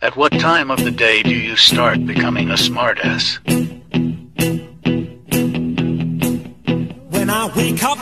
At what time of the day do you start becoming a smartass? When I wake up